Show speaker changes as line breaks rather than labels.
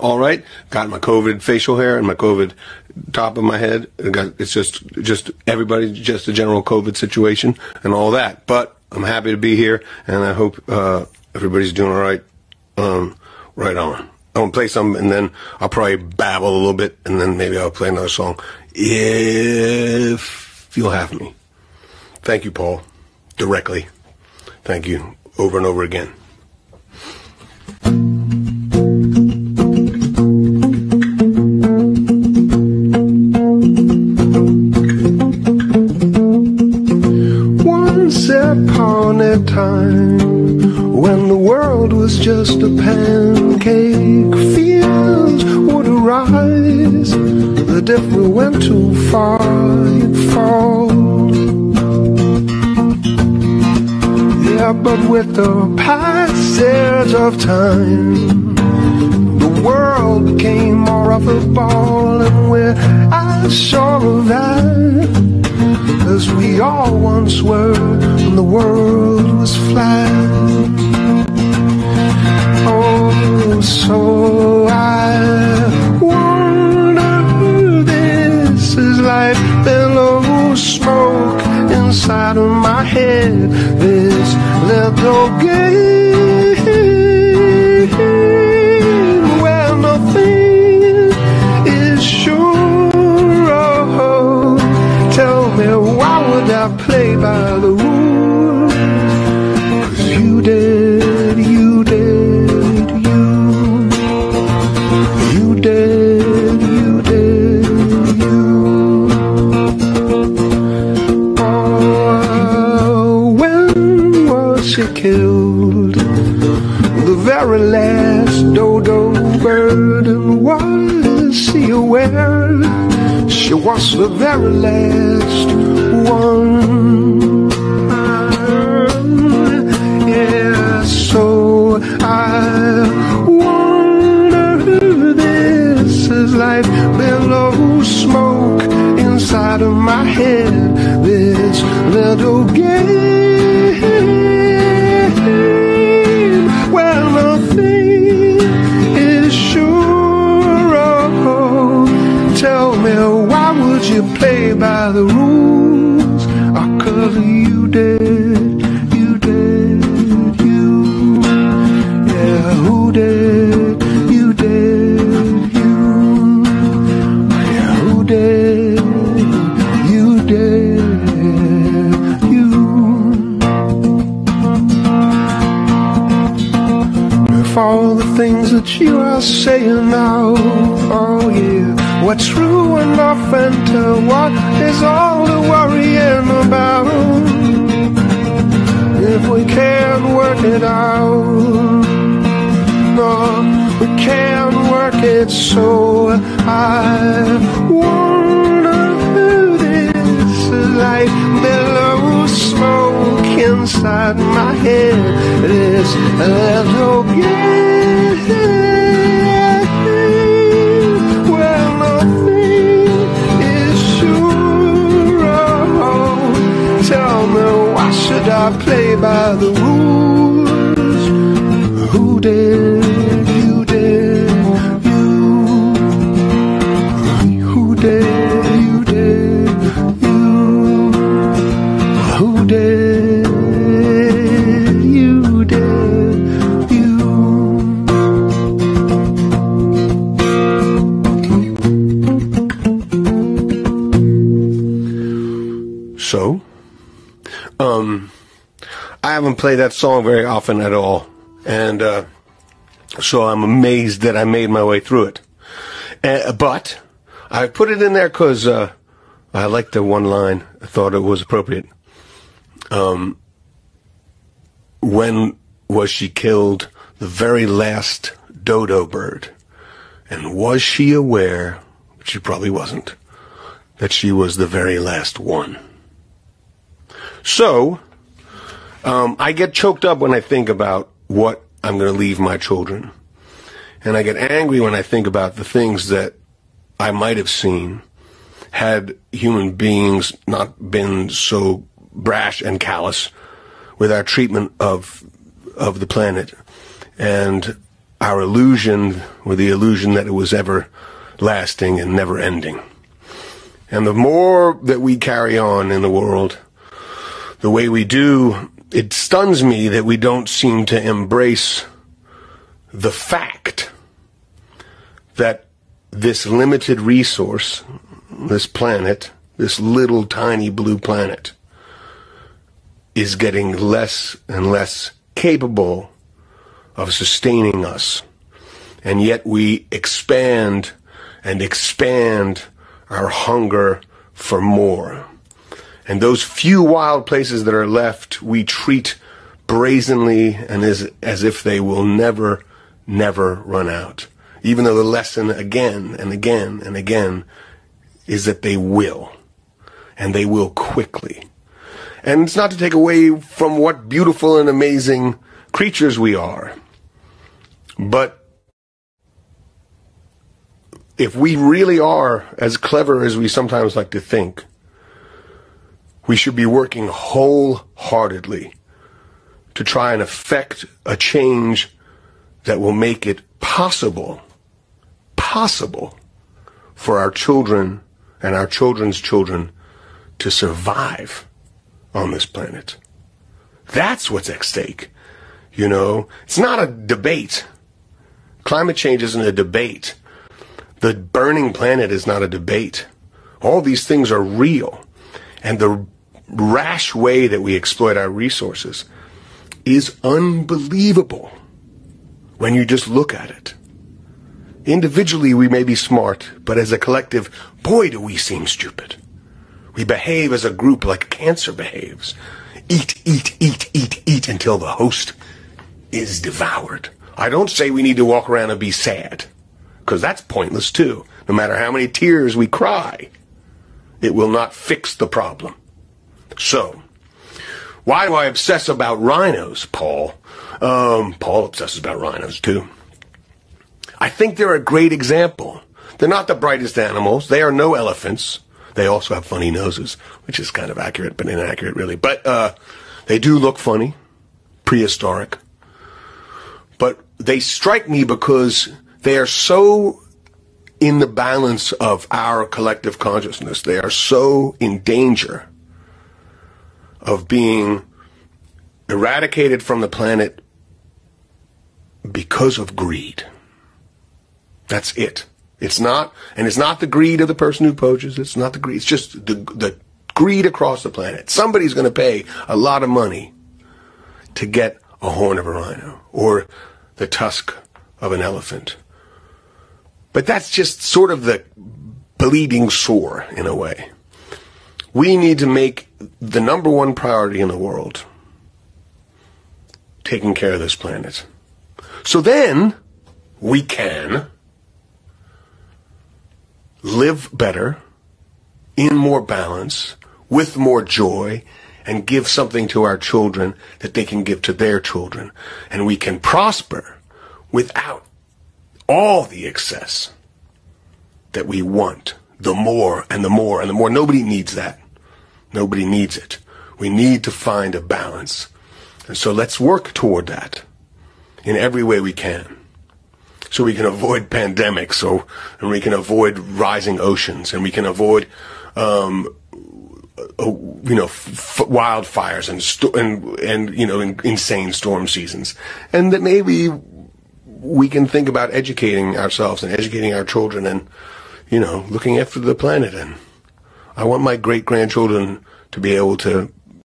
all right. Got my COVID facial hair and my COVID top of my head. It's just, just everybody, just a general COVID situation and all that. But I'm happy to be here, and I hope uh, everybody's doing all right. Um, right on. I'm gonna play some, and then I'll probably babble a little bit, and then maybe I'll play another song if you'll have me. Thank you, Paul. Directly. Thank you over and over again. A time, when the world was just a pancake, fields would arise. That if we went too far, you'd fall. Yeah, but with the passage of time, the world became more of a ball, and we're as sure of that as we all once were the world was flat. Oh, so I wonder this is like billow smoke inside of my head. This little game where nothing is sure. Tell me why would I play by the was she was the very last one. Yeah, so I wonder who this is like billow smoke inside of my head. This little game would you play by the rules? Oh, cause you did, you did, you. Yeah, who did, you did, you. Yeah, who did, you did, you. If all the things that you are saying now, oh yeah, what's true enough and to what is all the worrying about? If we can't work it out, no, we can't work it so I wonder who this is like billow smoke inside my head. This little game did? You did. You. Who did? You did. You. Who did? You did. You. So, um, I haven't played that song very often at all, and uh, so I'm amazed that I made my way through it. Uh, but I put it in there because uh, I liked the one line. I thought it was appropriate. Um, when was she killed? The very last dodo bird. And was she aware, which she probably wasn't, that she was the very last one? So, um, I get choked up when I think about what I'm going to leave my children. And I get angry when I think about the things that I might have seen had human beings not been so brash and callous with our treatment of of the planet. And our illusion or the illusion that it was ever lasting and never ending. And the more that we carry on in the world, the way we do, it stuns me that we don't seem to embrace the fact that this limited resource, this planet, this little tiny blue planet, is getting less and less capable of sustaining us. And yet we expand and expand our hunger for more. And those few wild places that are left, we treat brazenly and as, as if they will never, never run out. Even though the lesson again and again and again is that they will. And they will quickly. And it's not to take away from what beautiful and amazing creatures we are. But if we really are as clever as we sometimes like to think, we should be working wholeheartedly to try and effect a change that will make it possible, possible for our children and our children's children to survive on this planet. That's what's at stake. You know, it's not a debate. Climate change isn't a debate. The burning planet is not a debate. All these things are real. And the rash way that we exploit our resources is unbelievable when you just look at it. Individually, we may be smart, but as a collective, boy, do we seem stupid. We behave as a group like cancer behaves. Eat, eat, eat, eat, eat until the host is devoured. I don't say we need to walk around and be sad, because that's pointless too. No matter how many tears we cry, it will not fix the problem. So, why do I obsess about rhinos, Paul? Um, Paul obsesses about rhinos too. I think they're a great example. They're not the brightest animals. They are no elephants. They also have funny noses, which is kind of accurate, but inaccurate really. But, uh, they do look funny, prehistoric. But they strike me because they are so in the balance of our collective consciousness. They are so in danger of being eradicated from the planet because of greed. That's it. It's not, and it's not the greed of the person who poaches. It's not the greed. It's just the, the greed across the planet. Somebody's going to pay a lot of money to get a horn of a rhino or the tusk of an elephant. But that's just sort of the bleeding sore in a way. We need to make the number one priority in the world taking care of this planet. So then we can live better, in more balance, with more joy, and give something to our children that they can give to their children. And we can prosper without all the excess that we want. The more and the more and the more. Nobody needs that. Nobody needs it. We need to find a balance. And so let's work toward that in every way we can so we can avoid pandemics, so and we can avoid rising oceans, and we can avoid, um, uh, you know, f- wildfires and sto- and and you know, in- insane storm seasons, and that maybe we can think about educating ourselves and educating our children, and you know, looking after the planet. And I want my great grandchildren to be able to